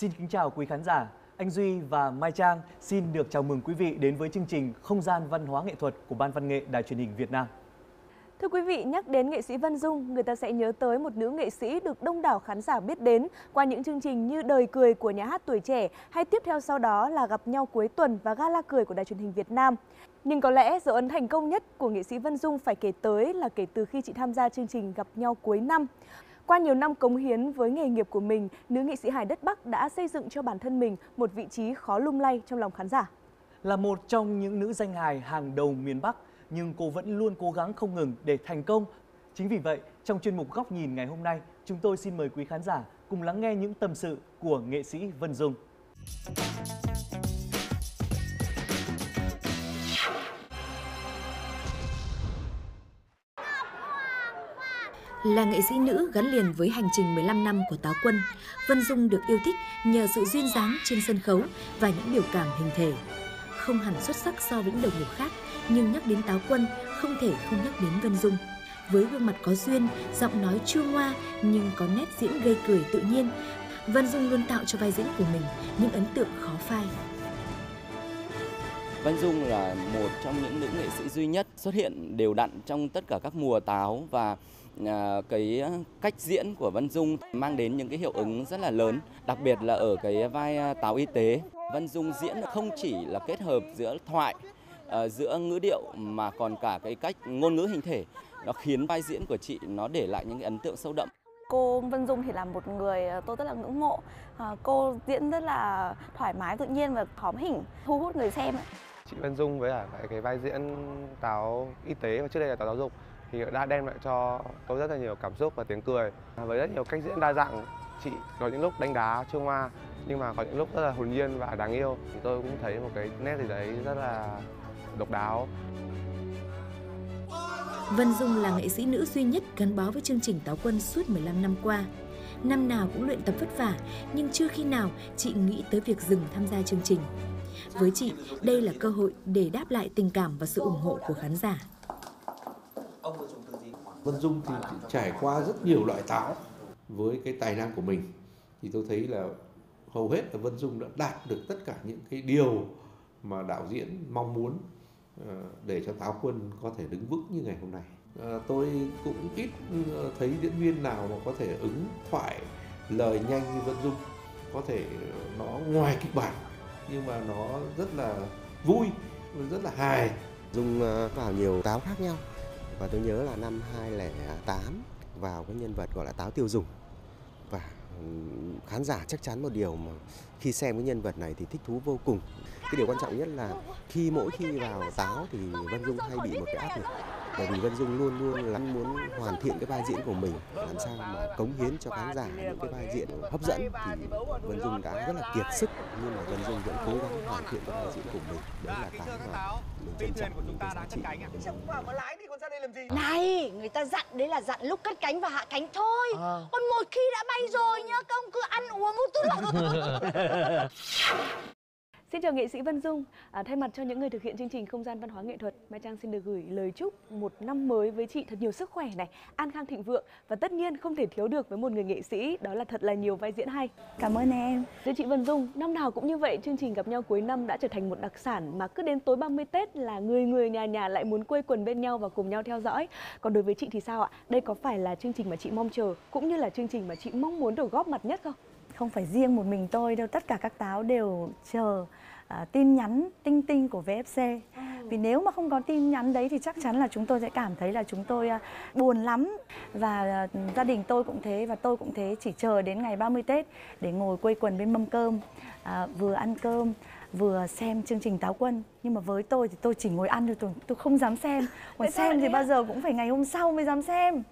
Xin kính chào quý khán giả. Anh Duy và Mai Trang xin được chào mừng quý vị đến với chương trình Không gian văn hóa nghệ thuật của Ban Văn nghệ Đài truyền hình Việt Nam. Thưa quý vị, nhắc đến nghệ sĩ Văn Dung, người ta sẽ nhớ tới một nữ nghệ sĩ được đông đảo khán giả biết đến qua những chương trình như Đời cười của nhà hát tuổi trẻ hay tiếp theo sau đó là Gặp nhau cuối tuần và Gala cười của Đài truyền hình Việt Nam. Nhưng có lẽ dấu ấn thành công nhất của nghệ sĩ Văn Dung phải kể tới là kể từ khi chị tham gia chương trình Gặp nhau cuối năm. Qua nhiều năm cống hiến với nghề nghiệp của mình, nữ nghệ sĩ Hải Đất Bắc đã xây dựng cho bản thân mình một vị trí khó lung lay trong lòng khán giả. Là một trong những nữ danh hài hàng đầu miền Bắc, nhưng cô vẫn luôn cố gắng không ngừng để thành công. Chính vì vậy, trong chuyên mục Góc nhìn ngày hôm nay, chúng tôi xin mời quý khán giả cùng lắng nghe những tâm sự của nghệ sĩ Vân Dung. Là nghệ sĩ nữ gắn liền với hành trình 15 năm của Táo Quân, Vân Dung được yêu thích nhờ sự duyên dáng trên sân khấu và những biểu cảm hình thể. Không hẳn xuất sắc so với những đồng nghiệp khác, nhưng nhắc đến Táo Quân không thể không nhắc đến Vân Dung. Với gương mặt có duyên, giọng nói chua ngoa nhưng có nét diễn gây cười tự nhiên, Vân Dung luôn tạo cho vai diễn của mình những ấn tượng khó phai. Vân Dung là một trong những nữ nghệ sĩ duy nhất xuất hiện đều đặn trong tất cả các mùa táo và cái cách diễn của Vân Dung mang đến những cái hiệu ứng rất là lớn, đặc biệt là ở cái vai à, táo y tế. Vân Dung diễn không chỉ là kết hợp giữa thoại, à, giữa ngữ điệu mà còn cả cái cách ngôn ngữ hình thể. Nó khiến vai diễn của chị nó để lại những cái ấn tượng sâu đậm. Cô Vân Dung thì là một người tôi rất là ngưỡng mộ. À, cô diễn rất là thoải mái, tự nhiên và hóm hỉnh, thu hút người xem. Chị Vân Dung với cả cái vai diễn táo y tế và trước đây là táo giáo dục thì đã đem lại cho tôi rất là nhiều cảm xúc và tiếng cười à, với rất nhiều cách diễn đa dạng chị có những lúc đánh đá chua hoa nhưng mà có những lúc rất là hồn nhiên và đáng yêu thì tôi cũng thấy một cái nét gì đấy rất là độc đáo Vân Dung là nghệ sĩ nữ duy nhất gắn bó với chương trình Táo Quân suốt 15 năm qua. Năm nào cũng luyện tập vất vả, nhưng chưa khi nào chị nghĩ tới việc dừng tham gia chương trình. Với chị, đây là cơ hội để đáp lại tình cảm và sự ủng hộ của khán giả. Vân Dung thì trải qua rất nhiều loại táo. Với cái tài năng của mình thì tôi thấy là hầu hết là Vân Dung đã đạt được tất cả những cái điều mà đạo diễn mong muốn ờ, để cho Táo Quân có thể đứng vững như ngày hôm nay. Ờ, tôi cũng ít ờ, thấy diễn viên nào mà có thể ứng thoại lời nhanh như Vân Dung. Có thể nó ngoài kịch bản nhưng mà nó rất là vui rất là hài. Dung vào nhiều táo khác nhau và tôi nhớ là năm 2008 vào cái nhân vật gọi là táo tiêu dùng. Và khán giả chắc chắn một điều mà khi xem cái nhân vật này thì thích thú vô cùng. Cái điều quan trọng nhất là khi mỗi khi vào táo thì Vân Dung hay bị một cái áp lực bởi vì Vân Dung luôn luôn là muốn hoàn thiện cái vai diễn của mình làm sao mà cống hiến cho khán giả những cái vai diễn hấp dẫn thì Vân Dung đã rất là kiệt sức nhưng mà Vân Dung vẫn cố gắng hoàn thiện cái vai diễn của mình. Đấy là cái mà mình trân trọng những cái giá trị này người ta dặn đấy là dặn lúc cất cánh và hạ cánh thôi. À. còn một khi đã bay rồi nhá công cứ ăn uống một chút Xin chào nghệ sĩ Vân Dung. À, thay mặt cho những người thực hiện chương trình Không gian văn hóa nghệ thuật, Mai Trang xin được gửi lời chúc một năm mới với chị thật nhiều sức khỏe này, an khang thịnh vượng và tất nhiên không thể thiếu được với một người nghệ sĩ đó là thật là nhiều vai diễn hay. Cảm ơn em. Thưa chị Vân Dung, năm nào cũng như vậy, chương trình gặp nhau cuối năm đã trở thành một đặc sản mà cứ đến tối 30 Tết là người người nhà nhà lại muốn quây quần bên nhau và cùng nhau theo dõi. Còn đối với chị thì sao ạ? Đây có phải là chương trình mà chị mong chờ cũng như là chương trình mà chị mong muốn được góp mặt nhất không? Không phải riêng một mình tôi đâu, tất cả các táo đều chờ à, tin nhắn tinh tinh của VFC vì nếu mà không có tin nhắn đấy thì chắc chắn là chúng tôi sẽ cảm thấy là chúng tôi à, buồn lắm. Và à, gia đình tôi cũng thế và tôi cũng thế chỉ chờ đến ngày 30 Tết để ngồi quây quần bên mâm cơm à, vừa ăn cơm vừa xem chương trình táo quân. Nhưng mà với tôi thì tôi chỉ ngồi ăn thôi tôi, tôi không dám xem. Còn xem thì bao giờ cũng phải ngày hôm sau mới dám xem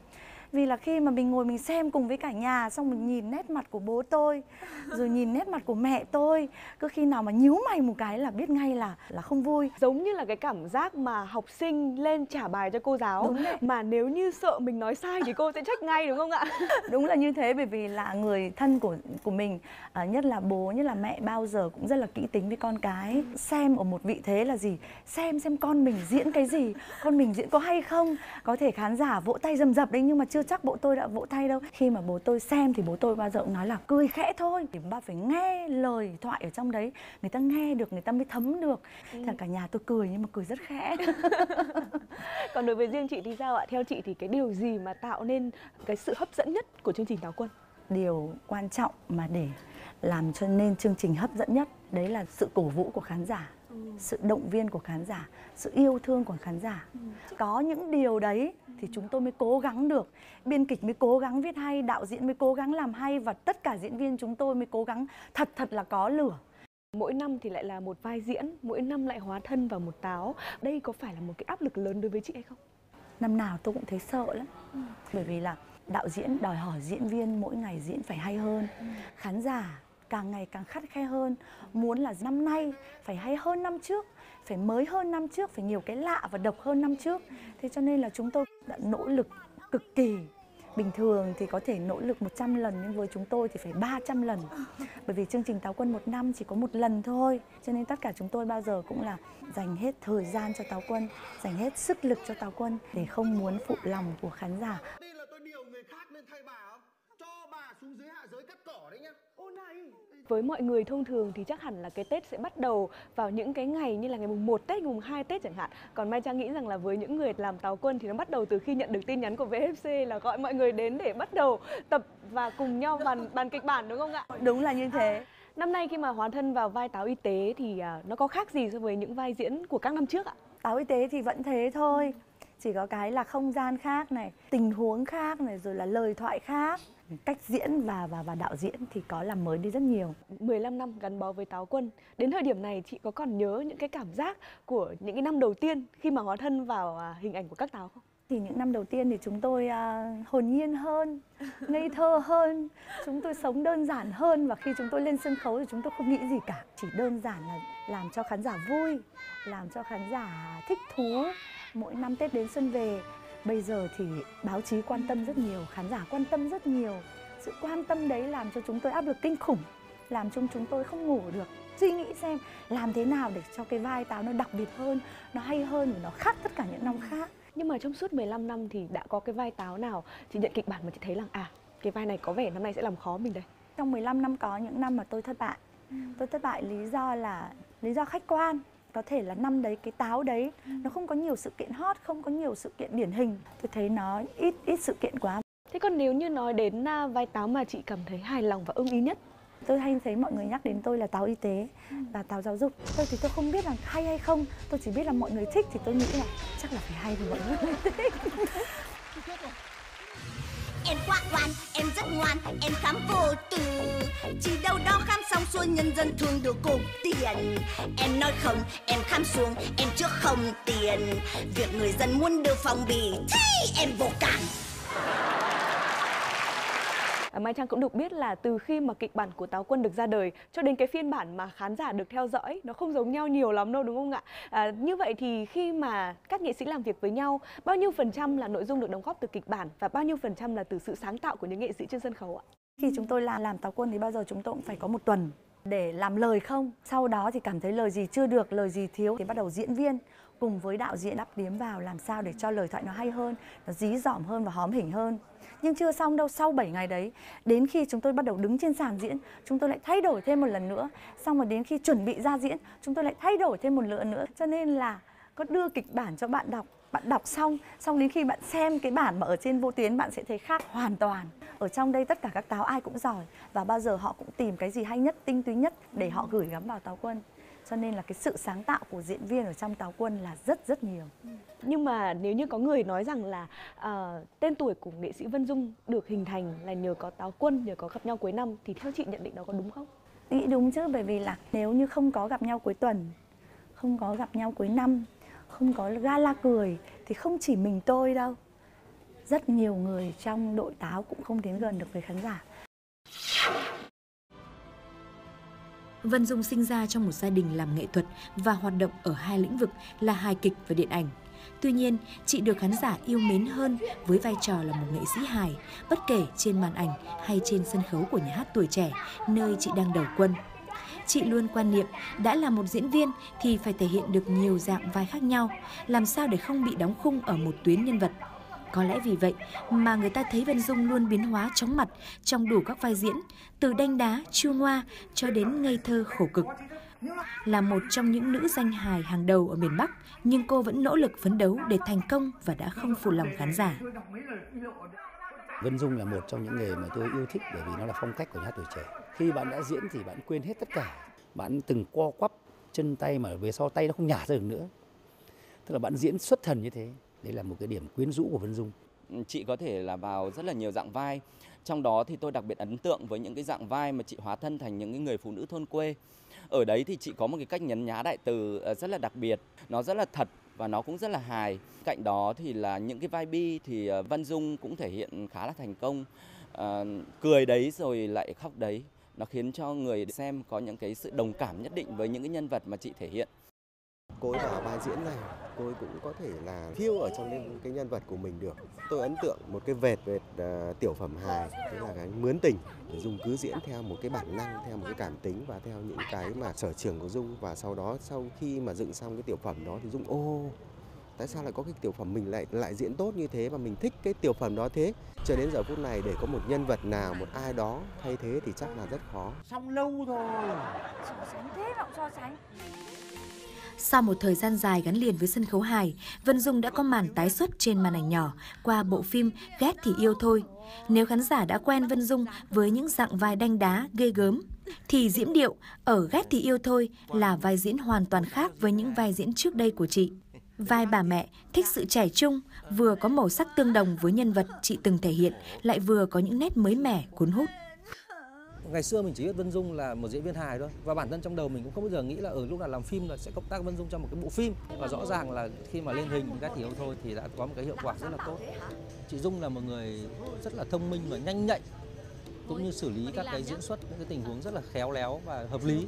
vì là khi mà mình ngồi mình xem cùng với cả nhà xong mình nhìn nét mặt của bố tôi rồi nhìn nét mặt của mẹ tôi cứ khi nào mà nhíu mày một cái là biết ngay là là không vui. Giống như là cái cảm giác mà học sinh lên trả bài cho cô giáo mà nếu như sợ mình nói sai thì cô sẽ trách ngay đúng không ạ? Đúng là như thế bởi vì là người thân của của mình à, nhất là bố nhất là mẹ bao giờ cũng rất là kỹ tính với con cái. Xem ở một vị thế là gì? Xem xem con mình diễn cái gì con mình diễn có hay không? Có thể khán giả vỗ tay rầm rập đấy nhưng mà chưa chưa chắc bố tôi đã vỗ tay đâu. Khi mà bố tôi xem thì bố tôi bao giờ cũng nói là cười khẽ thôi. Thì ba phải nghe lời thoại ở trong đấy. Người ta nghe được người ta mới thấm được. Ừ. cả nhà tôi cười nhưng mà cười rất khẽ. Còn đối với riêng chị thì sao ạ? Theo chị thì cái điều gì mà tạo nên cái sự hấp dẫn nhất của chương trình táo quân? Điều quan trọng mà để làm cho nên chương trình hấp dẫn nhất đấy là sự cổ vũ của khán giả. Sự động viên của khán giả sự yêu thương của khán giả. Ừ. có những điều đấy thì chúng tôi mới cố gắng được. Biên kịch mới cố gắng viết hay đạo diễn mới cố gắng làm hay và tất cả diễn viên chúng tôi mới cố gắng thật thật là có lửa. Mỗi năm thì lại là một vai diễn mỗi năm lại hóa thân vào một táo. Đây có phải là một cái áp lực lớn đối với chị hay không? Năm nào tôi cũng thấy sợ lắm. Ừ. bởi vì là đạo diễn đòi hỏi diễn viên mỗi ngày diễn phải hay hơn. Ừ. khán giả càng ngày càng khắt khe hơn. Muốn là năm nay phải hay hơn năm trước phải mới hơn năm trước phải nhiều cái lạ và độc hơn năm trước. Thế cho nên là chúng tôi đã nỗ lực cực kỳ. Bình thường thì có thể nỗ lực 100 lần nhưng với chúng tôi thì phải 300 lần. Bởi vì chương trình táo quân một năm chỉ có một lần thôi. Cho nên tất cả chúng tôi bao giờ cũng là dành hết thời gian cho táo quân dành hết sức lực cho táo quân để không muốn phụ lòng của khán giả đây là tôi điều người khác lên thay bà không cho bà xuống dưới hạ giới cắt cỏ đấy nhá ô này với mọi người thông thường thì chắc hẳn là cái Tết sẽ bắt đầu vào những cái ngày như là ngày mùng 1 Tết, mùng 2 Tết chẳng hạn. Còn Mai Trang nghĩ rằng là với những người làm táo quân thì nó bắt đầu từ khi nhận được tin nhắn của VFC là gọi mọi người đến để bắt đầu tập và cùng nhau bàn bàn kịch bản đúng không ạ? Đúng là như thế. Năm nay khi mà hóa thân vào vai táo y tế thì à, nó có khác gì so với những vai diễn của các năm trước ạ? Táo y tế thì vẫn thế thôi chỉ có cái là không gian khác này tình huống khác này rồi là lời thoại khác cách diễn và và và đạo diễn thì có làm mới đi rất nhiều. 15 năm gắn bó với Táo Quân, đến thời điểm này chị có còn nhớ những cái cảm giác của những cái năm đầu tiên khi mà hóa thân vào à, hình ảnh của các Táo không? Thì những năm đầu tiên thì chúng tôi uh, hồn nhiên hơn, ngây thơ hơn, chúng tôi sống đơn giản hơn và khi chúng tôi lên sân khấu thì chúng tôi không nghĩ gì cả, chỉ đơn giản là làm cho khán giả vui, làm cho khán giả thích thú. Mỗi năm Tết đến xuân về bây giờ thì báo chí quan tâm rất nhiều khán giả quan tâm rất nhiều. Sự quan tâm đấy làm cho chúng tôi áp lực kinh khủng làm cho chúng tôi không ngủ được. Suy nghĩ xem làm thế nào để cho cái vai táo nó đặc biệt hơn nó hay hơn và nó khác tất cả những năm khác. Nhưng mà trong suốt 15 năm thì đã có cái vai táo nào chị nhận kịch bản mà chị thấy là à cái vai này có vẻ năm nay sẽ làm khó mình đây? Trong 15 năm có những năm mà tôi thất bại. Ừ. tôi thất bại lý do là lý do khách quan có thể là năm đấy cái táo đấy ừ. nó không có nhiều sự kiện hot không có nhiều sự kiện điển hình. Tôi thấy nó ít ít sự kiện quá. Thế còn nếu như nói đến à, vai táo mà chị cảm thấy hài lòng và ưng ý nhất? Tôi hay thấy mọi người nhắc đến tôi là táo y tế ừ. và táo giáo dục. Tôi thì tôi không biết là hay hay không. Tôi chỉ biết là mọi người thích thì tôi nghĩ là chắc là phải hay thì mọi người thích Em quá ngoan, em rất ngoan, em khám vô tư. Chỉ đâu đó khám xong xuôi nhân dân thường được cục tiền. Em nói không, em khám xuống, em trước không tiền. Việc người dân muốn được phòng bì, thì em vô cảm. Ờ, Mai Trang cũng được biết là từ khi mà kịch bản của Táo Quân được ra đời cho đến cái phiên bản mà khán giả được theo dõi nó không giống nhau nhiều lắm đâu đúng không ạ? À, như vậy thì khi mà các nghệ sĩ làm việc với nhau, bao nhiêu phần trăm là nội dung được đóng góp từ kịch bản và bao nhiêu phần trăm là từ sự sáng tạo của những nghệ sĩ trên sân khấu ạ? Khi chúng tôi làm làm Táo Quân thì bao giờ chúng tôi cũng phải có một tuần để làm lời không. Sau đó thì cảm thấy lời gì chưa được, lời gì thiếu thì bắt đầu diễn viên cùng với đạo diễn đắp điếm vào làm sao để cho lời thoại nó hay hơn, nó dí dỏm hơn và hóm hỉnh hơn. Nhưng chưa xong đâu, sau 7 ngày đấy, đến khi chúng tôi bắt đầu đứng trên sàn diễn, chúng tôi lại thay đổi thêm một lần nữa. Xong rồi đến khi chuẩn bị ra diễn, chúng tôi lại thay đổi thêm một lần nữa. Cho nên là có đưa kịch bản cho bạn đọc bạn đọc xong xong đến khi bạn xem cái bản mà ở trên vô tuyến bạn sẽ thấy khác hoàn toàn ở trong đây tất cả các táo ai cũng giỏi và bao giờ họ cũng tìm cái gì hay nhất tinh túy nhất để họ gửi gắm vào táo quân cho nên là cái sự sáng tạo của diễn viên ở trong táo quân là rất rất nhiều. Nhưng mà nếu như có người nói rằng là uh, tên tuổi của nghệ sĩ Vân Dung được hình thành là nhờ có táo quân nhờ có gặp nhau cuối năm thì theo chị nhận định đó có đúng không? Nghĩ đúng chứ bởi vì là nếu như không có gặp nhau cuối tuần không có gặp nhau cuối năm không có gala cười thì không chỉ mình tôi đâu. Rất nhiều người trong đội táo cũng không đến gần được với khán giả Vân Dung sinh ra trong một gia đình làm nghệ thuật và hoạt động ở hai lĩnh vực là hài kịch và điện ảnh. Tuy nhiên, chị được khán giả yêu mến hơn với vai trò là một nghệ sĩ hài, bất kể trên màn ảnh hay trên sân khấu của nhà hát tuổi trẻ, nơi chị đang đầu quân. Chị luôn quan niệm đã là một diễn viên thì phải thể hiện được nhiều dạng vai khác nhau, làm sao để không bị đóng khung ở một tuyến nhân vật. Có lẽ vì vậy mà người ta thấy Vân Dung luôn biến hóa chóng mặt trong đủ các vai diễn, từ đanh đá, chua ngoa cho đến ngây thơ khổ cực. Là một trong những nữ danh hài hàng đầu ở miền Bắc, nhưng cô vẫn nỗ lực phấn đấu để thành công và đã không phụ lòng khán giả. Vân Dung là một trong những nghề mà tôi yêu thích bởi vì nó là phong cách của nhà tuổi trẻ. Khi bạn đã diễn thì bạn quên hết tất cả. Bạn từng co quắp chân tay mà về sau tay nó không nhả ra được nữa. Tức là bạn diễn xuất thần như thế. Đấy là một cái điểm quyến rũ của Vân Dung. Ừ, chị có thể là vào rất là nhiều dạng vai. Trong đó thì tôi đặc biệt ấn tượng với những cái dạng vai mà chị hóa thân thành những cái người phụ nữ thôn quê. Ở đấy thì chị có một cái cách nhấn nhá đại từ ờ, rất là đặc biệt. Nó rất là thật và nó cũng rất là hài. Cạnh đó thì là những cái vai bi thì ờ, Văn Dung cũng thể hiện khá là thành công. À, cười đấy rồi lại khóc đấy. Nó khiến cho người xem có những cái sự đồng cảm nhất định với những cái nhân vật mà chị thể hiện. Cô ấy vào vai diễn này, cô ấy cũng có thể là thiêu ở trong cái, cái nhân vật của mình được. Tôi ấn tượng một cái vệt vệt uh, tiểu phẩm hài, tức là cái mướn tình. Dung cứ diễn theo một cái bản năng, theo một cái cảm tính và theo những cái mà sở trường của Dung. Và sau đó sau khi mà dựng xong cái tiểu phẩm đó thì Dung ô tại sao lại có cái tiểu phẩm mình lại lại diễn tốt như thế và mình thích cái tiểu phẩm đó thế cho đến giờ phút này để có một nhân vật nào một ai đó thay thế thì chắc là rất khó xong lâu rồi so sánh thế mà so sánh sau một thời gian dài gắn liền với sân khấu hài, Vân Dung đã có màn tái xuất trên màn ảnh nhỏ qua bộ phim Ghét thì yêu thôi. Nếu khán giả đã quen Vân Dung với những dạng vai đanh đá, ghê gớm, thì Diễm Điệu ở Ghét thì yêu thôi là vai diễn hoàn toàn khác với những vai diễn trước đây của chị. Vai bà mẹ thích sự trẻ trung, vừa có màu sắc tương đồng với nhân vật chị từng thể hiện, lại vừa có những nét mới mẻ, cuốn hút. Ngày xưa mình chỉ biết Vân Dung là một diễn viên hài thôi. Và bản thân trong đầu mình cũng không bao giờ nghĩ là ở lúc nào làm phim là sẽ cộng tác Vân Dung trong một cái bộ phim. Và rõ ràng là khi mà lên hình các thì yêu thôi thì đã có một cái hiệu quả rất là tốt. Chị Dung là một người rất là thông minh và nhanh nhạy, cũng như xử lý các cái diễn xuất, những cái tình huống rất là khéo léo và hợp lý.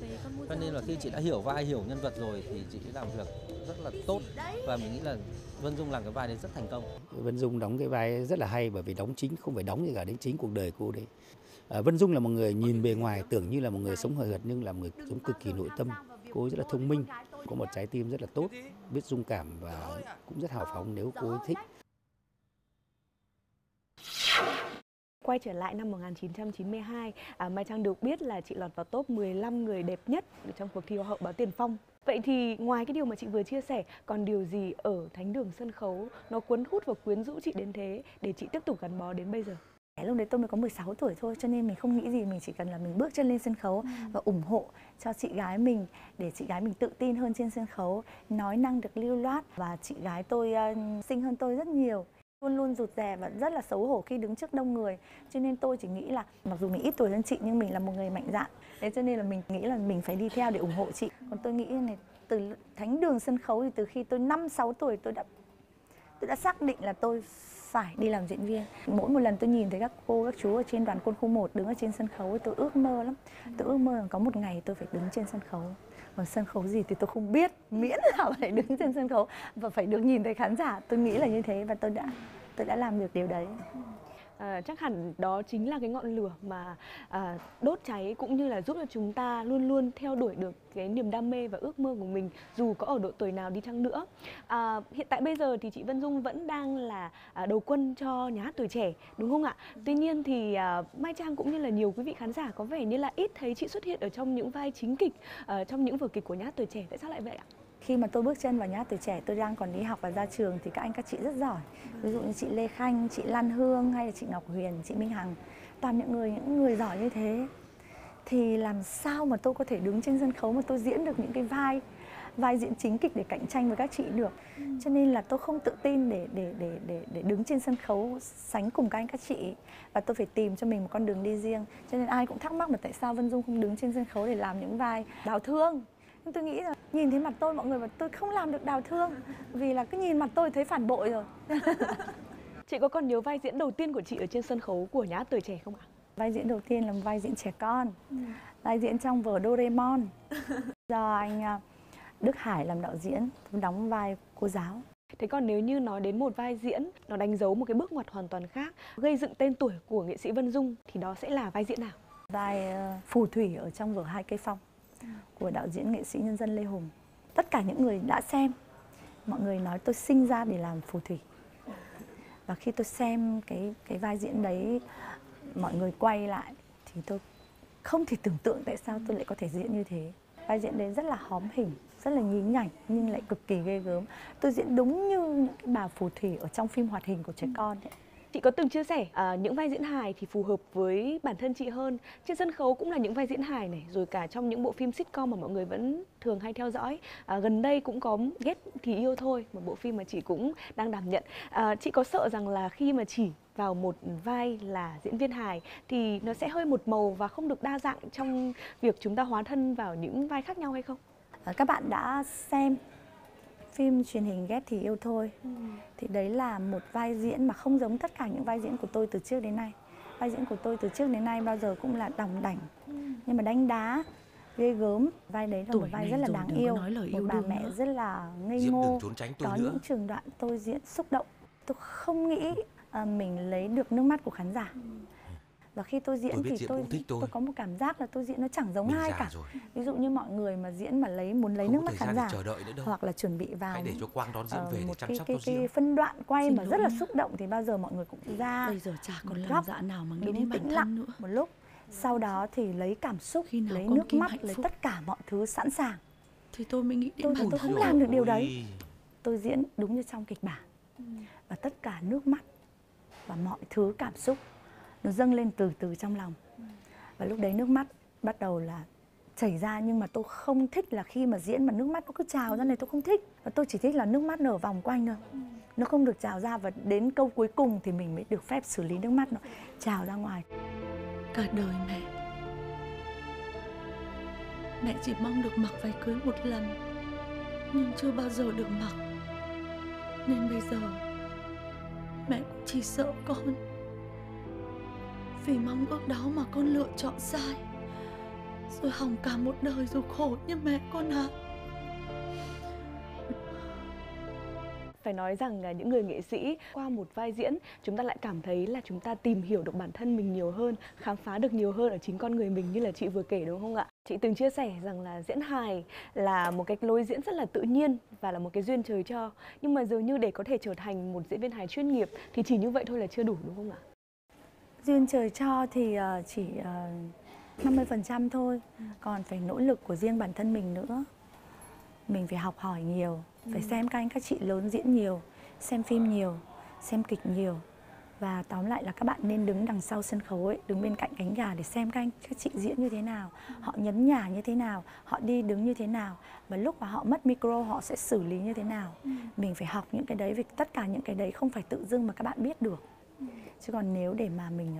Cho nên là khi chị đã hiểu vai, hiểu nhân vật rồi thì chị làm việc rất là tốt. Và mình nghĩ là Vân Dung làm cái vai đấy rất thành công. Vân Dung đóng cái vai rất là hay bởi vì đóng chính, không phải đóng gì cả, đến chính cuộc đời cô đấy à, Vân Dung là một người nhìn bề ngoài tưởng như là một người sống hời hợt nhưng là một người sống cực kỳ nội tâm cô ấy rất là thông minh có một trái tim rất là tốt biết dung cảm và cũng rất hào phóng nếu cô ấy thích Quay trở lại năm 1992, à, Mai Trang được biết là chị lọt vào top 15 người đẹp nhất trong cuộc thi Hoa hậu báo Tiền Phong. Vậy thì ngoài cái điều mà chị vừa chia sẻ, còn điều gì ở thánh đường sân khấu nó cuốn hút và quyến rũ chị đến thế để chị tiếp tục gắn bó đến bây giờ? Lúc đấy tôi mới có 16 tuổi thôi cho nên mình không nghĩ gì mình chỉ cần là mình bước chân lên sân khấu và ủng hộ cho chị gái mình để chị gái mình tự tin hơn trên sân khấu, nói năng được lưu loát. Và chị gái tôi uh, xinh hơn tôi rất nhiều luôn luôn rụt rè và rất là xấu hổ khi đứng trước đông người. Cho nên tôi chỉ nghĩ là mặc dù mình ít tuổi hơn chị nhưng mình là một người mạnh dạn. Thế cho nên là mình nghĩ là mình phải đi theo để ủng hộ chị. Còn tôi nghĩ này từ thánh đường sân khấu thì từ khi tôi năm sáu tuổi tôi đã tôi đã xác định là tôi phải đi làm diễn viên. Mỗi một lần tôi nhìn thấy các cô, các chú ở trên đoàn quân khu 1 đứng ở trên sân khấu tôi ước mơ lắm. Tôi ước mơ là có một ngày tôi phải đứng trên sân khấu. Còn sân khấu gì thì tôi không biết, miễn là phải đứng trên sân khấu và phải được nhìn thấy khán giả. Tôi nghĩ là như thế và tôi đã tôi đã làm được điều đấy. À, chắc hẳn đó chính là cái ngọn lửa mà à, đốt cháy cũng như là giúp cho chúng ta luôn luôn theo đuổi được cái niềm đam mê và ước mơ của mình dù có ở độ tuổi nào đi chăng nữa. À, hiện tại bây giờ thì chị Vân Dung vẫn đang là à, đầu quân cho nhà hát tuổi trẻ đúng không ạ? Tuy nhiên thì à, Mai Trang cũng như là nhiều quý vị khán giả có vẻ như là ít thấy chị xuất hiện ở trong những vai chính kịch à, trong những vở kịch của nhà hát tuổi trẻ. Tại sao lại vậy ạ? Khi mà tôi bước chân vào nhà hát tuổi trẻ tôi đang còn đi học và ra trường thì các anh các chị rất giỏi. Ví dụ như chị Lê Khanh, chị Lan Hương hay là chị Ngọc Huyền, chị Minh Hằng toàn những người những người giỏi như thế. Thì làm sao mà tôi có thể đứng trên sân khấu mà tôi diễn được những cái vai vai diễn chính kịch để cạnh tranh với các chị được? Cho nên là tôi không tự tin để để để để để đứng trên sân khấu sánh cùng các anh các chị. Và tôi phải tìm cho mình một con đường đi riêng. Cho nên ai cũng thắc mắc là tại sao Vân Dung không đứng trên sân khấu để làm những vai đào thương? Nhưng tôi nghĩ là nhìn thấy mặt tôi mọi người và tôi không làm được đào thương. Vì là cứ nhìn mặt tôi thấy phản bội rồi. Chị có còn nhớ vai diễn đầu tiên của chị ở trên sân khấu của nhà hát tuổi trẻ không ạ? Vai diễn đầu tiên là vai diễn trẻ con. Ừ. vai diễn trong vở Doraemon. Do anh à, Đức Hải làm đạo diễn đóng vai cô giáo. Thế còn nếu như nói đến một vai diễn nó đánh dấu một cái bước ngoặt hoàn toàn khác, gây dựng tên tuổi của nghệ sĩ Vân Dung thì đó sẽ là vai diễn nào? Vai uh, phù thủy ở trong vở Hai cây phong của đạo diễn nghệ sĩ nhân dân Lê Hùng. Tất cả những người đã xem, mọi người nói tôi sinh ra để làm phù thủy. và khi tôi xem cái cái vai diễn đấy mọi người quay lại thì tôi không thể tưởng tượng tại sao tôi lại có thể diễn như thế vai diễn đấy rất là hóm hình rất là nhí nhảnh nhưng lại cực kỳ ghê gớm tôi diễn đúng như những cái bà phù thủy ở trong phim hoạt hình của trẻ con ấy. Chị có từng chia sẻ à, những vai diễn hài thì phù hợp với bản thân chị hơn. Trên sân khấu cũng là những vai diễn hài này, rồi cả trong những bộ phim sitcom mà mọi người vẫn thường hay theo dõi. À, gần đây cũng có Ghét thì yêu thôi, một bộ phim mà chị cũng đang đảm nhận. À, chị có sợ rằng là khi mà chỉ vào một vai là diễn viên hài thì nó sẽ hơi một màu và không được đa dạng trong việc chúng ta hóa thân vào những vai khác nhau hay không? À, các bạn đã xem phim truyền hình ghét thì yêu thôi ừ. thì đấy là một vai diễn mà không giống tất cả những vai diễn của tôi từ trước đến nay vai diễn của tôi từ trước đến nay bao giờ cũng là đòng đảnh ừ. nhưng mà đánh đá ghê gớm vai đấy là Tuổi một vai rất là đáng yêu nói lời yêu một bà mẹ nữa. rất là ngây ngô có nữa. những trường đoạn tôi diễn xúc động tôi không nghĩ uh, mình lấy được nước mắt của khán giả ừ và khi tôi diễn tôi thì diễn tôi, thích tôi tôi. có một cảm giác là tôi diễn nó chẳng giống Mình ai cả. rồi. ví dụ như mọi người mà diễn mà lấy muốn lấy Không nước mắt khán giả chờ đợi nữa đâu. hoặc là chuẩn bị vào Hãy để cho quang đón diễn về một để chăm cái, sóc cái, cái, phân đoạn quay Xin mà rất là xúc động thì bao giờ mọi người cũng ra. Bây giờ chả còn làm dạ nào mà nghĩ đến bản thân lặng nữa. một lúc. Sau đó thì lấy cảm xúc lấy nước mắt lấy tất cả mọi thứ sẵn sàng. Thì tôi mới nghĩ đến tôi, bản tôi không làm được điều đấy. Tôi diễn đúng như trong kịch bản. Ừ. và tất cả nước mắt và mọi thứ cảm xúc nó dâng lên từ từ trong lòng. Và lúc đấy nước mắt bắt đầu là chảy ra, nhưng mà tôi không thích là khi mà diễn mà nước mắt nó cứ trào ra này, tôi không thích. Và tôi chỉ thích là nước mắt nở vòng quanh thôi. Nó không được trào ra và đến câu cuối cùng thì mình mới được phép xử lý nước mắt nó trào ra ngoài. Cả đời mẹ. Mẹ chỉ mong được mặc váy cưới một lần, nhưng chưa bao giờ được mặc. Nên bây giờ, mẹ cũng chỉ sợ con vì mong ước đó mà con lựa chọn sai. Rồi hỏng cả một đời dù khổ như mẹ con ạ. À. phải nói rằng là những người nghệ sĩ qua một vai diễn, chúng ta lại cảm thấy là chúng ta tìm hiểu được bản thân mình nhiều hơn, khám phá được nhiều hơn ở chính con người mình như là chị vừa kể đúng không ạ? Chị từng chia sẻ rằng là diễn hài là một cái lối diễn rất là tự nhiên và là một cái duyên trời cho. Nhưng mà dường như để có thể trở thành một diễn viên hài chuyên nghiệp thì chỉ như vậy thôi là chưa đủ đúng không ạ? Duyên trời cho thì uh, chỉ uh, 50% thôi ừ. còn phải nỗ lực của riêng bản thân mình nữa mình phải học hỏi nhiều ừ. phải xem các anh các chị lớn diễn nhiều xem phim nhiều xem kịch nhiều và tóm lại là các bạn nên đứng đằng sau sân khấu ấy đứng bên cạnh cánh gà để xem các anh các chị diễn như thế nào ừ. họ nhấn nhả như thế nào họ đi đứng như thế nào và lúc mà họ mất micro họ sẽ xử lý như thế nào ừ. mình phải học những cái đấy vì tất cả những cái đấy không phải tự dưng mà các bạn biết được chứ còn nếu để mà mình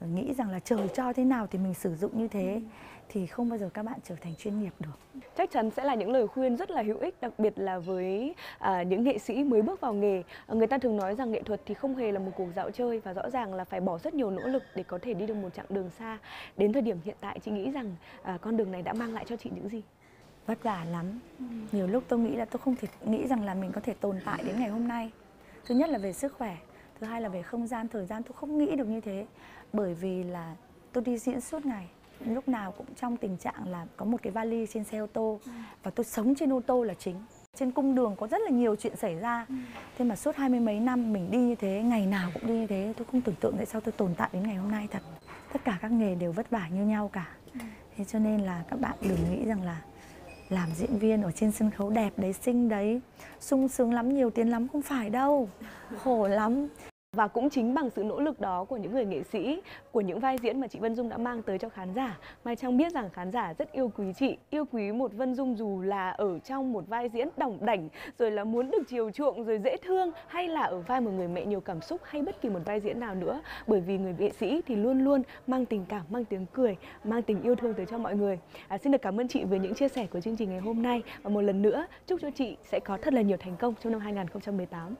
ờ, nghĩ rằng là trời cho thế nào thì mình sử dụng như thế thì không bao giờ các bạn trở thành chuyên nghiệp được. Chắc chắn sẽ là những lời khuyên rất là hữu ích, đặc biệt là với à, những nghệ sĩ mới bước vào nghề. À, người ta thường nói rằng nghệ thuật thì không hề là một cuộc dạo chơi và rõ ràng là phải bỏ rất nhiều nỗ lực để có thể đi được một chặng đường xa. Đến thời điểm hiện tại chị nghĩ rằng à, con đường này đã mang lại cho chị những gì? Vất vả lắm. Ừ. Nhiều lúc tôi nghĩ là tôi không thể nghĩ rằng là mình có thể tồn tại đến ngày hôm nay. Thứ nhất là về sức khỏe, thứ hai là về không gian thời gian tôi không nghĩ được như thế. Bởi vì là tôi đi diễn suốt ngày lúc nào cũng trong tình trạng là có một cái vali trên xe ô tô và tôi sống trên ô tô là chính. Trên cung đường có rất là nhiều chuyện xảy ra. Thế mà suốt hai mươi mấy năm mình đi như thế ngày nào cũng đi như thế tôi không tưởng tượng tại sao tôi tồn tại đến ngày hôm nay thật. Tất cả các nghề đều vất vả như nhau cả. Thế cho nên là các bạn đừng nghĩ rằng là làm diễn viên ở trên sân khấu đẹp đấy xinh đấy sung sướng lắm nhiều tiền lắm không phải đâu. Khổ lắm và cũng chính bằng sự nỗ lực đó của những người nghệ sĩ, của những vai diễn mà chị Vân Dung đã mang tới cho khán giả, Mai Trang biết rằng khán giả rất yêu quý chị, yêu quý một Vân Dung dù là ở trong một vai diễn đỏng đảnh, rồi là muốn được chiều chuộng, rồi dễ thương, hay là ở vai một người mẹ nhiều cảm xúc, hay bất kỳ một vai diễn nào nữa. Bởi vì người nghệ sĩ thì luôn luôn mang tình cảm, mang tiếng cười, mang tình yêu thương tới cho mọi người. À, xin được cảm ơn chị về những chia sẻ của chương trình ngày hôm nay và một lần nữa chúc cho chị sẽ có thật là nhiều thành công trong năm 2018.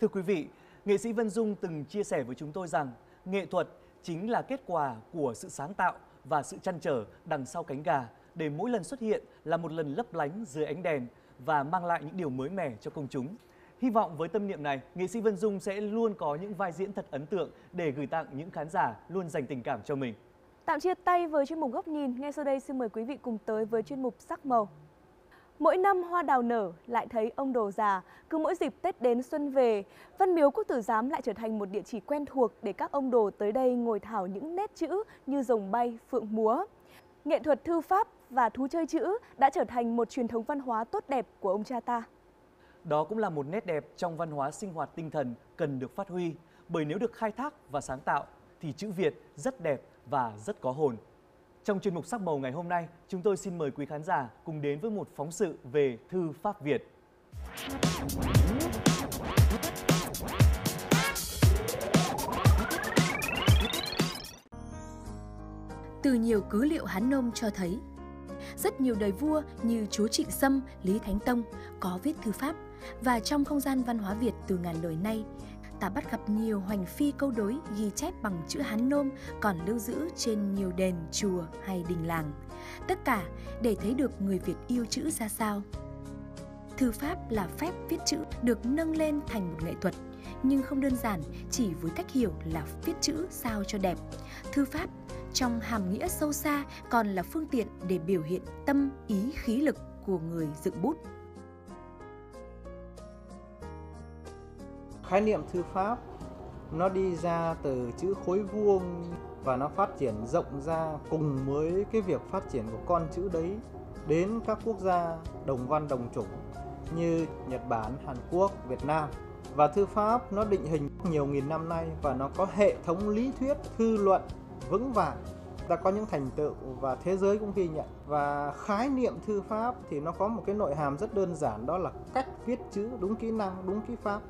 Thưa quý vị, nghệ sĩ Vân Dung từng chia sẻ với chúng tôi rằng nghệ thuật chính là kết quả của sự sáng tạo và sự chăn trở đằng sau cánh gà để mỗi lần xuất hiện là một lần lấp lánh dưới ánh đèn và mang lại những điều mới mẻ cho công chúng. Hy vọng với tâm niệm này, nghệ sĩ Vân Dung sẽ luôn có những vai diễn thật ấn tượng để gửi tặng những khán giả luôn dành tình cảm cho mình. Tạm chia tay với chuyên mục Góc Nhìn, ngay sau đây xin mời quý vị cùng tới với chuyên mục Sắc Màu. Mỗi năm hoa đào nở lại thấy ông đồ già, cứ mỗi dịp Tết đến xuân về, Văn Miếu Quốc Tử Giám lại trở thành một địa chỉ quen thuộc để các ông đồ tới đây ngồi thảo những nét chữ như rồng bay, phượng múa. Nghệ thuật thư pháp và thú chơi chữ đã trở thành một truyền thống văn hóa tốt đẹp của ông cha ta. Đó cũng là một nét đẹp trong văn hóa sinh hoạt tinh thần cần được phát huy, bởi nếu được khai thác và sáng tạo thì chữ Việt rất đẹp và rất có hồn. Trong chuyên mục sắc màu ngày hôm nay, chúng tôi xin mời quý khán giả cùng đến với một phóng sự về thư pháp Việt. Từ nhiều cứ liệu Hán Nôm cho thấy, rất nhiều đời vua như chúa Trịnh Sâm, Lý Thánh Tông có viết thư pháp và trong không gian văn hóa Việt từ ngàn đời nay, ta bắt gặp nhiều hoành phi câu đối ghi chép bằng chữ Hán Nôm còn lưu giữ trên nhiều đền, chùa hay đình làng. Tất cả để thấy được người Việt yêu chữ ra sao. Thư pháp là phép viết chữ được nâng lên thành một nghệ thuật, nhưng không đơn giản chỉ với cách hiểu là viết chữ sao cho đẹp. Thư pháp trong hàm nghĩa sâu xa còn là phương tiện để biểu hiện tâm, ý, khí lực của người dựng bút. Khái niệm thư pháp nó đi ra từ chữ khối vuông và nó phát triển rộng ra cùng với cái việc phát triển của con chữ đấy đến các quốc gia đồng văn đồng chủng như Nhật Bản, Hàn Quốc, Việt Nam. Và thư pháp nó định hình nhiều nghìn năm nay và nó có hệ thống lý thuyết thư luận vững vàng. Đã có những thành tựu và thế giới cũng ghi nhận. Và khái niệm thư pháp thì nó có một cái nội hàm rất đơn giản đó là cách viết chữ đúng kỹ năng đúng kỹ pháp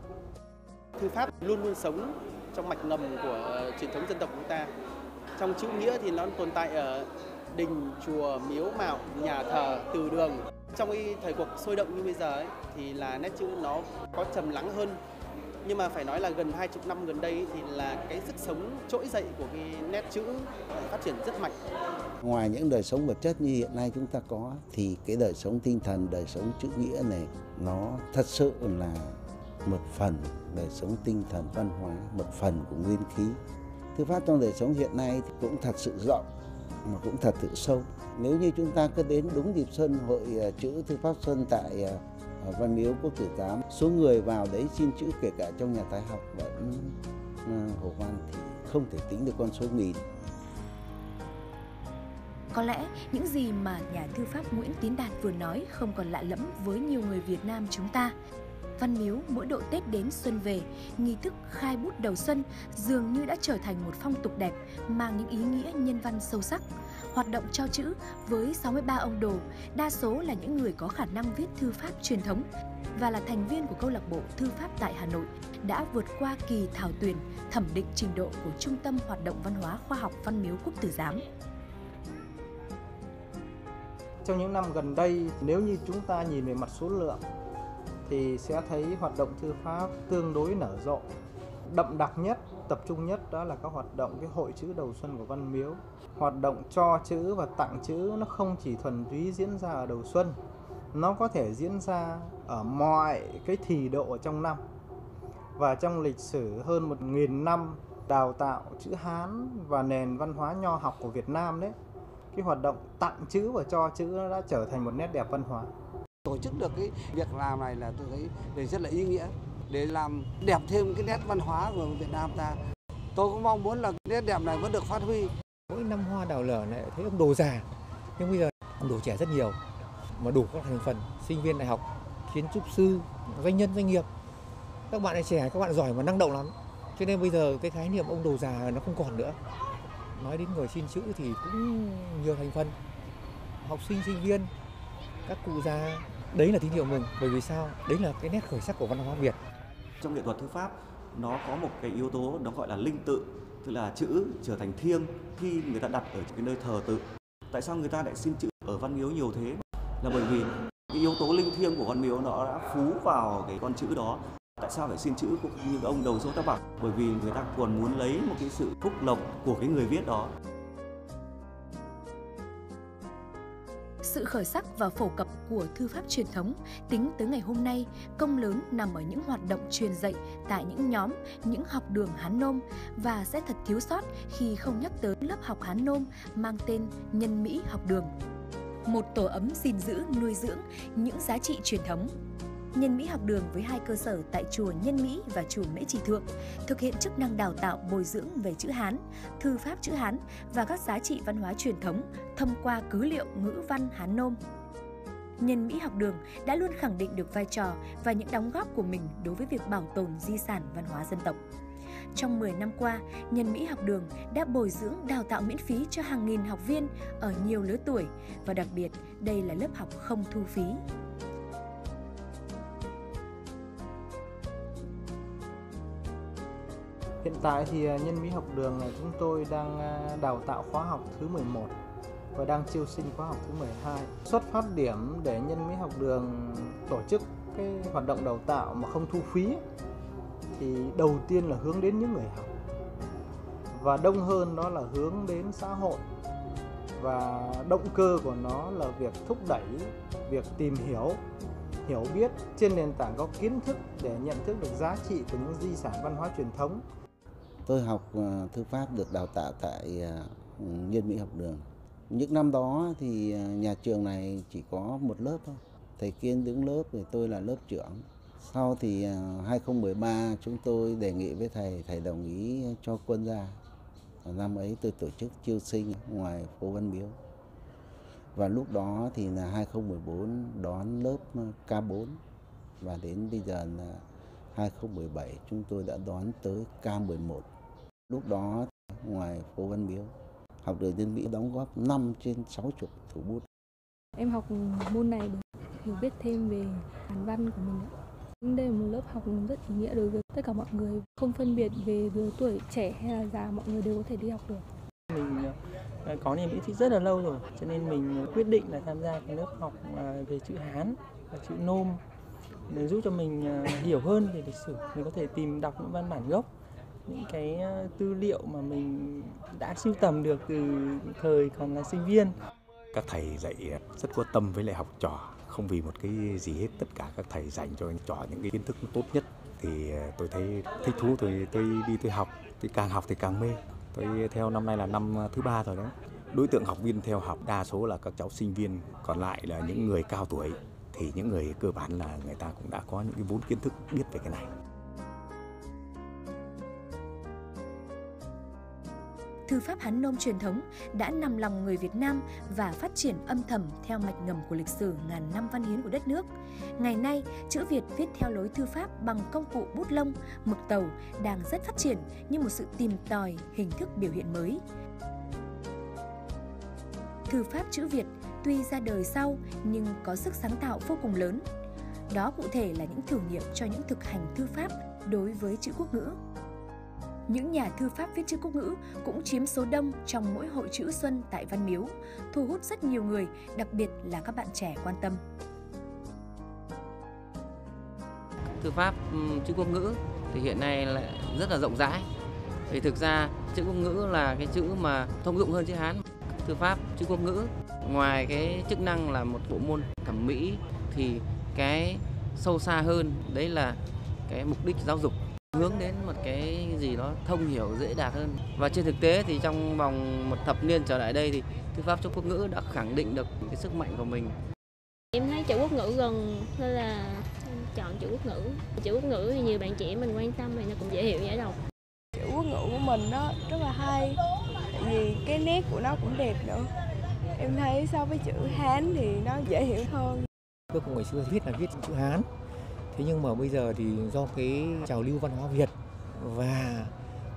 thư pháp luôn luôn sống trong mạch ngầm của truyền thống dân tộc chúng ta. Trong chữ nghĩa thì nó tồn tại ở đình, chùa, miếu mạo, nhà thờ, từ đường. Trong cái thời cuộc sôi động như bây giờ ấy, thì là nét chữ nó có trầm lắng hơn. Nhưng mà phải nói là gần hai chục năm gần đây thì là cái sức sống trỗi dậy của cái nét chữ phát triển rất mạnh. Ngoài những đời sống vật chất như hiện nay chúng ta có thì cái đời sống tinh thần, đời sống chữ nghĩa này nó thật sự là một phần đời sống tinh thần văn hóa, một phần của nguyên khí. Thư pháp trong đời sống hiện nay thì cũng thật sự rộng mà cũng thật sự sâu. Nếu như chúng ta cứ đến đúng dịp xuân hội à, chữ thư pháp xuân tại à, à, Văn Miếu Quốc Tử Giám, số người vào đấy xin chữ kể cả trong nhà tài học vẫn Hồ Văn thì không thể tính được con số nghìn. Có lẽ những gì mà nhà thư pháp Nguyễn Tiến Đạt vừa nói không còn lạ lẫm với nhiều người Việt Nam chúng ta. Văn Miếu mỗi độ Tết đến xuân về, nghi thức khai bút đầu xuân dường như đã trở thành một phong tục đẹp mang những ý nghĩa nhân văn sâu sắc. Hoạt động trao chữ với 63 ông đồ, đa số là những người có khả năng viết thư pháp truyền thống và là thành viên của câu lạc bộ thư pháp tại Hà Nội đã vượt qua kỳ thảo tuyển thẩm định trình độ của Trung tâm Hoạt động Văn hóa Khoa học Văn Miếu Quốc Tử Giám. Trong những năm gần đây, nếu như chúng ta nhìn về mặt số lượng thì sẽ thấy hoạt động thư pháp tương đối nở rộ. Đậm đặc nhất, tập trung nhất đó là các hoạt động cái hội chữ đầu xuân của Văn Miếu. Hoạt động cho chữ và tặng chữ nó không chỉ thuần túy diễn ra ở đầu xuân, nó có thể diễn ra ở mọi cái thì độ ở trong năm. Và trong lịch sử hơn một nghìn năm đào tạo chữ Hán và nền văn hóa nho học của Việt Nam đấy, cái hoạt động tặng chữ và cho chữ nó đã trở thành một nét đẹp văn hóa tổ chức được cái việc làm này là tôi thấy rất là ý nghĩa để làm đẹp thêm cái nét văn hóa của Việt Nam ta. Tôi cũng mong muốn là nét đẹp này vẫn được phát huy. Mỗi năm hoa đào lở này thấy ông đồ già, nhưng bây giờ ông đồ trẻ rất nhiều, mà đủ các thành phần, sinh viên đại học, kiến trúc sư, doanh nhân doanh nghiệp. Các bạn này trẻ, các bạn giỏi và năng động lắm. Cho nên bây giờ cái khái niệm ông đồ già nó không còn nữa. Nói đến người xin chữ thì cũng nhiều thành phần. Học sinh, sinh viên, các cụ già đấy là tín hiệu mừng, bởi vì sao? Đấy là cái nét khởi sắc của văn hóa việt. Trong nghệ thuật thư pháp, nó có một cái yếu tố nó gọi là linh tự, tức là chữ trở thành thiêng khi người ta đặt ở cái nơi thờ tự. Tại sao người ta lại xin chữ ở văn miếu nhiều thế? Là bởi vì cái yếu tố linh thiêng của văn miếu nó đã phú vào cái con chữ đó. Tại sao phải xin chữ cũng như ông đầu số ta bảo? Bởi vì người ta còn muốn lấy một cái sự phúc lộc của cái người viết đó. Sự khởi sắc và phổ cập của thư pháp truyền thống tính tới ngày hôm nay công lớn nằm ở những hoạt động truyền dạy tại những nhóm, những học đường Hán Nôm và sẽ thật thiếu sót khi không nhắc tới lớp học Hán Nôm mang tên Nhân Mỹ học đường. một tổ ấm gìn giữ, nuôi dưỡng những giá trị truyền thống. Nhân Mỹ học đường với hai cơ sở tại chùa Nhân Mỹ và chùa Mễ Trì Thượng thực hiện chức năng đào tạo bồi dưỡng về chữ Hán, thư pháp chữ Hán và các giá trị văn hóa truyền thống thông qua cứ liệu ngữ văn Hán Nôm. Nhân Mỹ học đường đã luôn khẳng định được vai trò và những đóng góp của mình đối với việc bảo tồn di sản văn hóa dân tộc. Trong 10 năm qua, Nhân Mỹ học đường đã bồi dưỡng đào tạo miễn phí cho hàng nghìn học viên ở nhiều lứa tuổi và đặc biệt đây là lớp học không thu phí. Hiện tại thì à, Nhân Mỹ học đường chúng tôi đang à, đào tạo khóa học thứ 11 và đang chiêu sinh khóa học thứ 12. Xuất phát điểm để Nhân Mỹ học đường tổ chức cái hoạt động đào tạo mà không thu phí thì đầu tiên là hướng đến những người học và đông hơn đó là hướng đến xã hội và động cơ của nó là việc thúc đẩy, việc tìm hiểu hiểu biết trên nền tảng có kiến thức để nhận thức được giá trị của những di sản văn hóa truyền thống Tôi học ờ, thư pháp được đào tạo tại ờ, Nhân Mỹ học đường. Những năm đó thì ờ, nhà trường này chỉ có một lớp thôi. Thầy Kiên đứng lớp thì tôi là lớp trưởng. Sau thì 2013 chúng tôi đề nghị với thầy, thầy đồng ý cho quân ra. Năm ấy tôi tổ chức chiêu sinh ngoài phố Văn Miếu. Và lúc đó thì là 2014 đón lớp K4 và đến bây giờ là 2017 chúng tôi đã đón tới K11. Lúc đó ngoài phố Văn Miếu, học đường nhân Mỹ đóng góp 5 trên 60 thủ bút. Em học môn này để hiểu biết thêm về hàn văn của mình. Đây là một lớp học rất ý nghĩa đối với tất cả mọi người, không phân biệt về lứa tuổi trẻ hay là già, mọi người đều có thể đi học được. Mình ờ, có niềm yêu thích rất là lâu rồi, cho nên mình quyết định là tham gia cái lớp học ờ, về chữ Hán và chữ Nôm để giúp cho mình ờ, hiểu hơn về lịch sử, mình có thể tìm đọc những văn bản gốc những cái ờ, tư liệu mà mình đã sưu tầm được từ thời còn là sinh viên. Các thầy dạy rất có tâm với lại học trò, không vì một cái gì hết, tất cả các thầy dành cho trò những cái kiến thức tốt nhất thì ờ, tôi thấy thích thú tôi tôi đi tôi học, thì càng học thì càng mê. Tôi theo năm nay là năm thứ ba rồi đấy. Đối tượng học viên theo học đa số là các cháu sinh viên, còn lại là những người cao tuổi thì những người cơ bản là người ta cũng đã có những cái vốn kiến thức biết về cái này. Thư pháp Hán Nôm truyền thống đã nằm lòng người Việt Nam và phát triển âm thầm theo mạch ngầm của lịch sử ngàn năm văn hiến của đất nước. Ngày nay, chữ Việt viết theo lối thư pháp bằng công cụ bút lông, mực tàu đang rất phát triển như một sự tìm tòi hình thức biểu hiện mới. Thư pháp chữ Việt tuy ra đời sau nhưng có sức sáng tạo vô cùng lớn. Đó cụ thể là những thử nghiệm cho những thực hành thư pháp đối với chữ quốc ngữ. Những nhà thư pháp viết chữ quốc ngữ cũng chiếm số đông trong mỗi hội chữ xuân tại Văn Miếu, thu hút rất nhiều người, đặc biệt là các bạn trẻ quan tâm. Thư pháp ừ, chữ quốc ngữ thì hiện nay lại rất là rộng rãi. Vì thực ra chữ quốc ngữ là cái chữ mà thông dụng hơn chữ Hán. Thư pháp chữ quốc ngữ ngoài cái chức năng là một bộ môn thẩm mỹ thì cái sâu xa hơn đấy là cái mục đích giáo dục hướng đến một cái gì đó thông hiểu dễ đạt hơn. Và trên thực tế thì trong vòng một thập niên trở lại đây thì thư pháp trung quốc ngữ đã khẳng định được cái sức mạnh của mình. Em thấy chữ quốc ngữ gần nên là chọn chữ quốc ngữ. Chữ quốc ngữ thì nhiều bạn trẻ mình quan tâm thì nó cũng dễ hiểu dễ đọc. Chữ quốc ngữ của mình nó rất là hay. Tại vì cái nét của nó cũng đẹp nữa. Em thấy so với chữ hán thì nó dễ hiểu hơn. Tôi ngày xưa viết là viết chữ hán thế nhưng mà bây giờ thì do cái trào lưu văn hóa việt và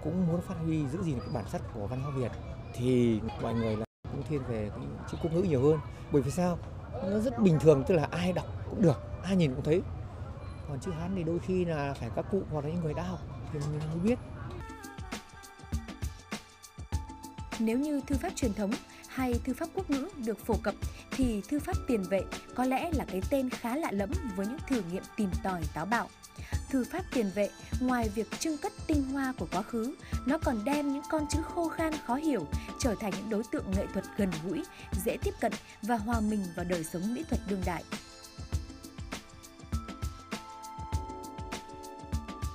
cũng muốn phát huy giữ gìn cái bản sắc của văn hóa việt thì mọi người là cũng thiên về cái chữ quốc ngữ nhiều hơn. Bởi vì sao? Nó rất bình thường, tức là ai đọc cũng được, ai nhìn cũng thấy. Còn chữ hán thì đôi khi là phải các cụ hoặc là những người đã học thì mình mới biết. Nếu như thư pháp truyền thống hay thư pháp quốc ngữ được phổ cập thì thư pháp tiền vệ có lẽ là cái tên khá lạ lẫm với những thử nghiệm tìm tòi táo bạo. Thư pháp tiền vệ, ngoài việc trưng cất tinh hoa của quá khứ, nó còn đem những con chữ khô khan khó hiểu trở thành những đối tượng nghệ thuật gần gũi, dễ tiếp cận và hòa mình vào đời sống mỹ thuật đương đại.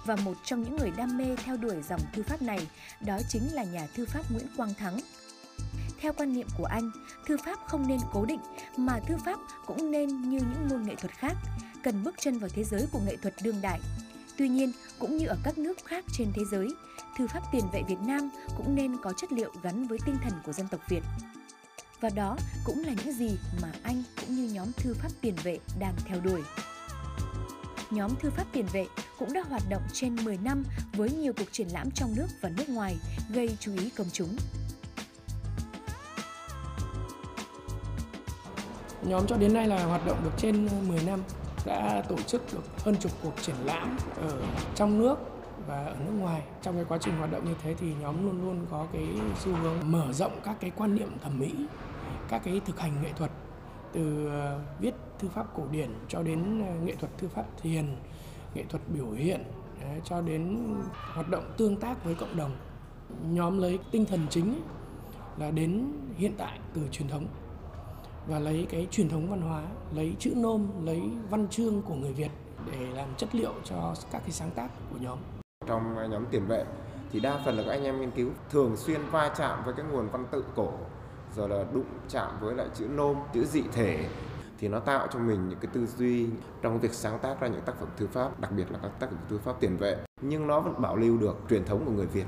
Và một trong những người đam mê theo đuổi dòng thư pháp này, đó chính là nhà thư pháp Nguyễn Quang Thắng. Theo quan niệm của anh, thư pháp không nên cố định mà thư pháp cũng nên như những môn nghệ thuật khác, cần bước chân vào thế giới của nghệ thuật đương đại. Tuy nhiên, cũng như ở các nước khác trên thế giới, thư pháp tiền vệ Việt Nam cũng nên có chất liệu gắn với tinh thần của dân tộc Việt. Và đó cũng là những gì mà anh cũng như nhóm thư pháp tiền vệ đang theo đuổi. Nhóm thư pháp tiền vệ cũng đã hoạt động trên 10 năm với nhiều cuộc triển lãm trong nước và nước ngoài gây chú ý công chúng. Nhóm cho đến nay là hoạt động được trên 10 năm, đã tổ chức được hơn chục cuộc triển lãm ở trong nước và ở nước ngoài. Trong cái quá trình hoạt động như thế thì nhóm luôn luôn có cái xu hướng mở rộng các cái quan niệm thẩm mỹ, các cái thực hành nghệ thuật từ ờ, viết thư pháp cổ điển cho đến ờ, nghệ thuật thư pháp thiền, nghệ thuật biểu hiện cho đến hoạt động tương tác với cộng đồng. Nhóm lấy tinh thần chính là đến hiện tại từ truyền thống và lấy cái truyền thống văn hóa, lấy chữ nôm, lấy văn chương của người Việt để làm chất liệu cho các cái sáng tác của nhóm. Trong nhóm tiền vệ thì đa phần là các anh em nghiên cứu thường xuyên va chạm với cái nguồn văn tự cổ rồi là đụng chạm với lại chữ nôm, chữ dị thể thì nó tạo cho mình những cái tư duy trong việc sáng tác ra những tác phẩm thư pháp, đặc biệt là các tác phẩm thư pháp tiền vệ, nhưng nó vẫn bảo lưu được truyền thống của người Việt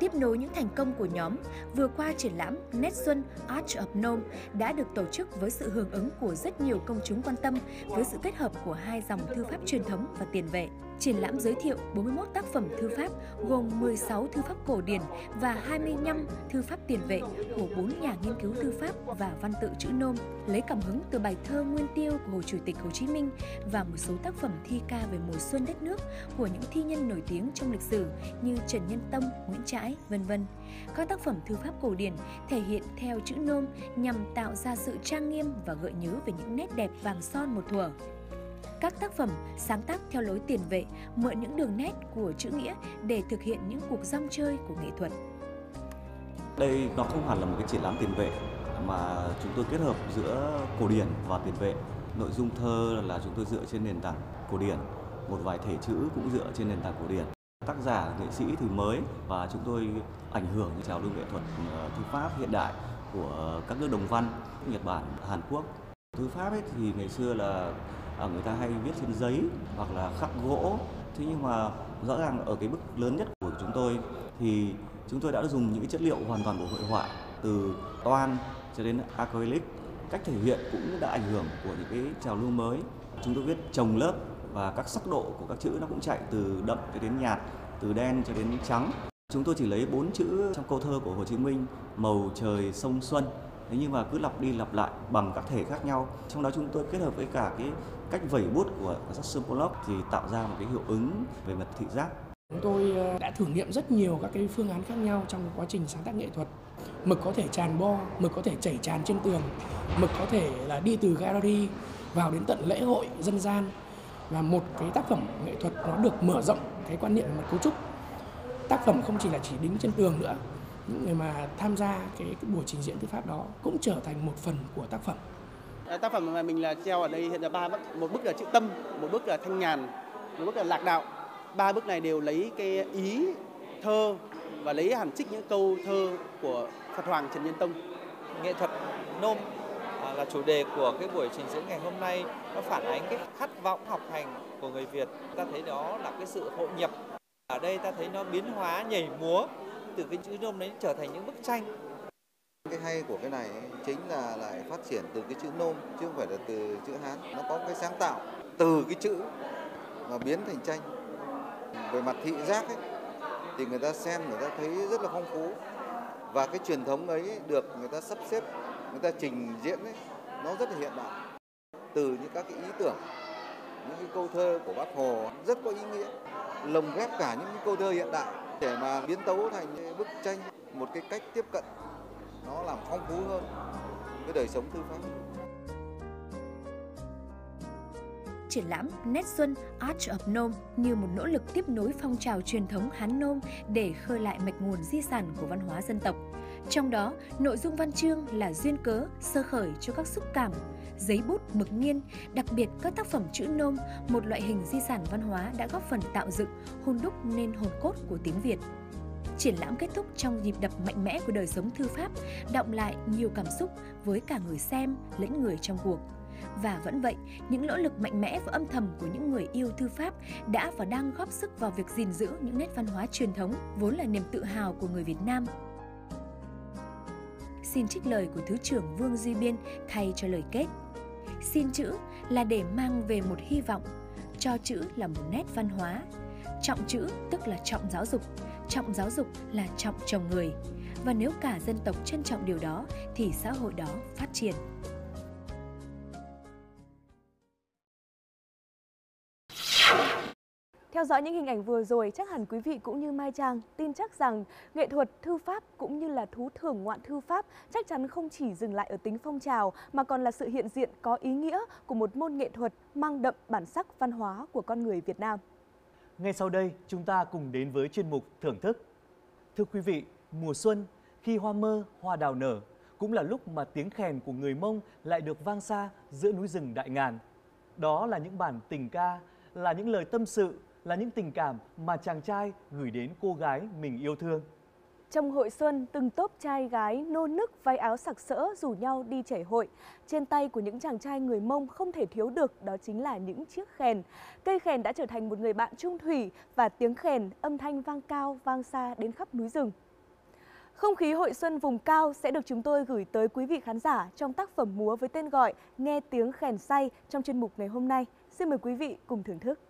tiếp nối những thành công của nhóm, vừa qua triển lãm Nét Xuân Arch of Nome đã được tổ chức với sự hưởng ứng của rất nhiều công chúng quan tâm với sự kết hợp của hai dòng thư pháp truyền thống và tiền vệ. Triển lãm giới thiệu 41 tác phẩm thư pháp gồm 16 thư pháp cổ điển và 25 thư pháp tiền vệ của 4 nhà nghiên cứu thư pháp và văn tự chữ nôm, lấy cảm hứng từ bài thơ Nguyên Tiêu của Hồ Chủ tịch Hồ Chí Minh và một số tác phẩm thi ca về mùa xuân đất nước của những thi nhân nổi tiếng trong lịch sử như Trần Nhân Tông, Nguyễn Trãi, vân vân. Các tác phẩm thư pháp cổ điển thể hiện theo chữ nôm nhằm tạo ra sự trang nghiêm và gợi nhớ về những nét đẹp vàng son một thuở. Các tác phẩm sáng tác theo lối tiền vệ mượn những đường nét của chữ nghĩa để thực hiện những cuộc rong chơi của nghệ thuật. Đây nó không hẳn là một cái triển lãm tiền vệ mà chúng tôi kết hợp giữa cổ điển và tiền vệ. Nội dung thơ là chúng tôi dựa trên nền tảng cổ điển, một vài thể chữ cũng dựa trên nền tảng cổ điển. Tác giả, nghệ sĩ thì mới và chúng tôi ảnh hưởng trào lưu nghệ thuật ờ, thư pháp hiện đại của các nước đồng văn, Nhật Bản, Hàn Quốc. Thư pháp ấy thì ngày xưa là À, người ta hay viết trên giấy hoặc là khắc gỗ. Thế nhưng mà rõ ràng ở cái bức lớn nhất của chúng tôi thì chúng tôi đã dùng những cái chất liệu hoàn toàn của hội họa từ toan cho đến acrylic. Cách thể hiện cũng đã ảnh hưởng của những cái trào lưu mới. Chúng tôi viết trồng lớp và các sắc độ của các chữ nó cũng chạy từ đậm cho đến nhạt, từ đen cho đến trắng. Chúng tôi chỉ lấy bốn chữ trong câu thơ của Hồ Chí Minh, màu trời sông xuân. Thế nhưng mà cứ lặp đi lặp lại bằng các thể khác nhau. Trong đó chúng tôi kết hợp với cả cái cách vẩy bút của Jackson Pollock thì tạo ra một cái hiệu ứng về mặt thị giác. Chúng tôi ờ, đã thử nghiệm rất nhiều các cái phương án khác nhau trong quá trình sáng tác nghệ thuật. Mực có thể tràn bo, mực có thể chảy tràn trên tường, mực có thể là đi từ gallery vào đến tận lễ hội dân gian và một cái tác phẩm nghệ thuật nó được mở rộng cái quan niệm về mặt cấu trúc tác phẩm không chỉ là chỉ đính trên tường nữa những người mà tham gia cái, cái buổi trình diễn thư pháp đó cũng trở thành một phần của tác phẩm Ờ, tác phẩm mà mình là treo ở đây hiện là ba bức, một bức là chữ tâm, một bức là thanh nhàn, một bức là lạc đạo. Ba bức này đều lấy cái ý, thơ và lấy hẳn trích những câu thơ của Phật Hoàng Trần Nhân Tông. Nghệ thuật nôm à, là chủ đề của cái buổi trình diễn ngày hôm nay, nó phản ánh cái khát vọng học hành của người Việt. Ta thấy đó là cái sự hội nhập. Ở đây ta thấy nó biến hóa nhảy múa, từ cái chữ nôm đấy trở thành những bức tranh. Cái hay của cái này chính là lại phát triển từ cái chữ nôm chứ không phải là từ chữ Hán. Nó có cái sáng tạo từ cái chữ mà biến thành tranh. Về mặt thị giác ấy, thì người ta xem người ta thấy rất là phong phú và cái truyền thống ấy được người ta sắp xếp người ta trình diễn ấy nó rất là hiện đại từ những các cái ý tưởng những cái câu thơ của bác hồ rất có ý nghĩa lồng ghép cả những câu thơ hiện đại để mà biến tấu thành bức tranh một cái cách tiếp cận nó làm phong phú hơn cái đời sống thư pháp triển lãm Nét Xuân Arch of Nome như một nỗ lực tiếp nối phong trào truyền thống Hán Nôm để khơi lại mạch nguồn di sản của văn hóa dân tộc. Trong đó, nội dung văn chương là duyên cớ, sơ khởi cho các xúc cảm, giấy bút, mực nghiên, đặc biệt các tác phẩm chữ nôm, một loại hình di sản văn hóa đã góp phần tạo dựng, hôn đúc nên hồn cốt của tiếng Việt triển lãm kết thúc trong nhịp đập mạnh mẽ của đời sống thư pháp, động lại nhiều cảm xúc với cả người xem lẫn người trong cuộc. Và vẫn vậy, những nỗ lực mạnh mẽ và âm thầm của những người yêu thư pháp đã và đang góp sức vào việc gìn giữ những nét văn hóa truyền thống vốn là niềm tự hào của người Việt Nam. Xin trích lời của Thứ trưởng Vương Duy Biên thay cho lời kết. Xin chữ là để mang về một hy vọng, cho chữ là một nét văn hóa. Trọng chữ tức là trọng giáo dục, trọng giáo dục là trọng chồng người. Và nếu cả dân tộc trân trọng điều đó thì xã hội đó phát triển. Theo dõi những hình ảnh vừa rồi, chắc hẳn quý vị cũng như Mai Trang tin chắc rằng nghệ thuật thư pháp cũng như là thú thưởng ngoạn thư pháp chắc chắn không chỉ dừng lại ở tính phong trào mà còn là sự hiện diện có ý nghĩa của một môn nghệ thuật mang đậm bản sắc văn hóa của con người Việt Nam. Ngay sau đây, chúng ta cùng đến với chuyên mục thưởng thức. Thưa quý vị, mùa xuân, khi hoa mơ, hoa đào nở, cũng là lúc mà tiếng khèn của người Mông lại được vang xa giữa núi rừng đại ngàn. Đó là những bản tình ca, là những lời tâm sự, là những tình cảm mà chàng trai gửi đến cô gái mình yêu thương. Trong hội xuân, từng tốp trai gái nô nức váy áo sặc sỡ rủ nhau đi chảy hội. Trên tay của những chàng trai người Mông không thể thiếu được đó chính là những chiếc khèn. Cây khèn đã trở thành một người bạn trung thủy và tiếng khèn âm thanh vang cao vang xa đến khắp núi rừng. Không khí hội xuân vùng cao sẽ được chúng tôi gửi tới quý vị khán giả trong tác phẩm múa với tên gọi Nghe tiếng khèn say trong chuyên mục ngày hôm nay. Xin mời quý vị cùng thưởng thức.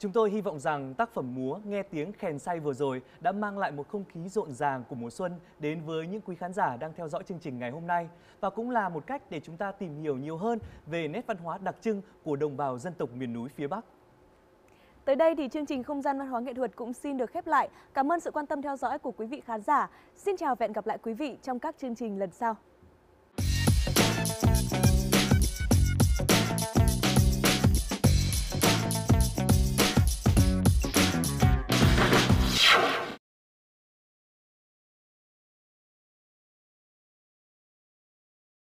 Chúng tôi hy vọng rằng tác phẩm múa Nghe tiếng khen say vừa rồi đã mang lại một không khí rộn ràng của mùa xuân đến với những quý khán giả đang theo dõi chương trình ngày hôm nay và cũng là một cách để chúng ta tìm hiểu nhiều hơn về nét văn hóa đặc trưng của đồng bào dân tộc miền núi phía Bắc. Tới đây thì chương trình Không gian văn hóa nghệ thuật cũng xin được khép lại. Cảm ơn sự quan tâm theo dõi của quý vị khán giả. Xin chào và hẹn gặp lại quý vị trong các chương trình lần sau.